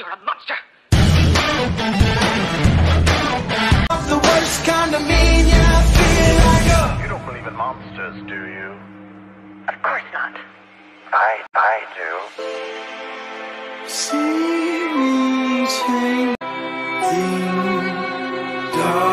You're a monster. The worst kind of mean, yeah, feel like a... You don't believe in monsters, do you? Of course not. I, I do. See me change. the dark.